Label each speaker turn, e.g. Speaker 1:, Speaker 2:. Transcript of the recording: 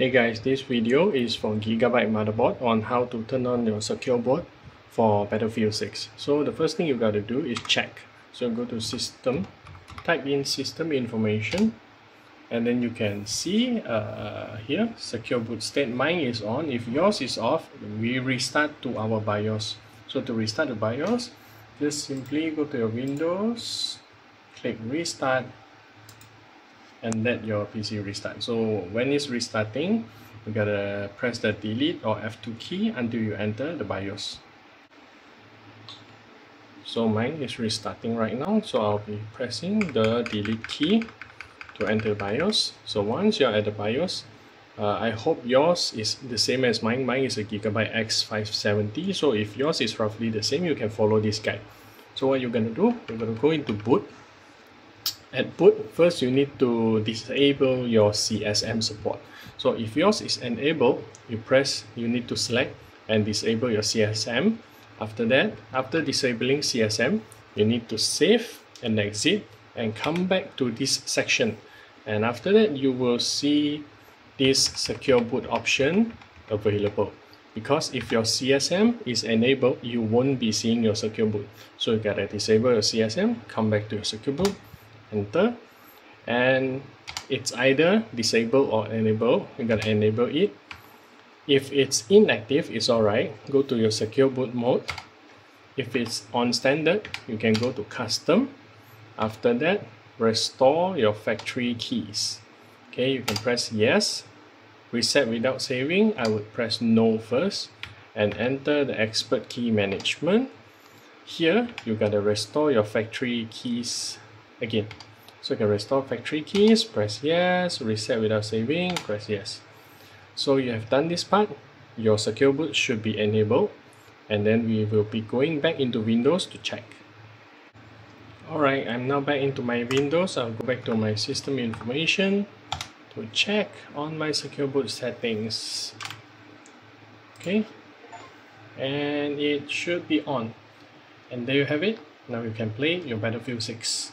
Speaker 1: Hey guys, this video is for Gigabyte Motherboard on how to turn on your secure boot for Battlefield 6. So the first thing you got to do is check. So go to system, type in system information and then you can see uh, here secure boot state mine is on if yours is off we restart to our BIOS so to restart the BIOS just simply go to your Windows click restart and let your PC restart. So when it's restarting you gotta press the delete or F2 key until you enter the BIOS. So mine is restarting right now so I'll be pressing the delete key to enter BIOS. So once you're at the BIOS uh, I hope yours is the same as mine. Mine is a Gigabyte X570 so if yours is roughly the same you can follow this guide. So what you're gonna do you're gonna go into boot at boot first you need to disable your CSM support. So if yours is enabled you press you need to select and disable your CSM after that after disabling CSM you need to save and exit and come back to this section. And after that you will see this secure boot option available. Because if your CSM is enabled you won't be seeing your secure boot. So you gotta disable your CSM come back to your secure boot enter. And it's either disable or enable. You gotta enable it. If it's inactive it's alright. Go to your secure boot mode. If it's on standard you can go to custom. After that restore your factory keys. Okay you can press yes. Reset without saving. I would press no first. And enter the expert key management. Here you gotta restore your factory keys again. So you can restore factory keys press yes reset without saving press yes. So you have done this part. Your secure boot should be enabled. And then we will be going back into windows to check. Alright I'm now back into my windows. I'll go back to my system information to check on my secure boot settings. Okay. And it should be on. And there you have it. Now you can play your battlefield 6